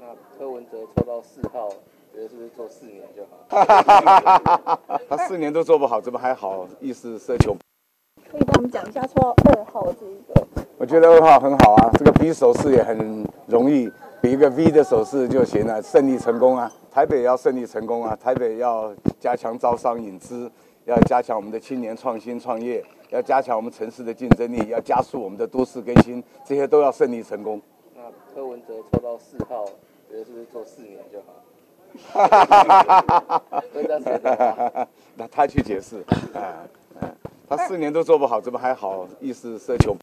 那柯文哲抽到四号，觉得是不是做四年就好？他四年都做不好，怎么还好意思奢求？可以帮我们讲一下抽到二号这一个？我觉得二号很好啊，这个比手势也很容易，比一个 V 的手势就行了，胜利成功啊！台北要胜利成功啊！台北要加强招商引资，要加强我们的青年创新创业，要加强我们城市的竞争力，要加速我们的都市更新，这些都要胜利成功。那柯文哲抽到四号，觉得是不是做四年就好？那他去解释，啊，啊他四年都做不好，怎么还好意思奢求？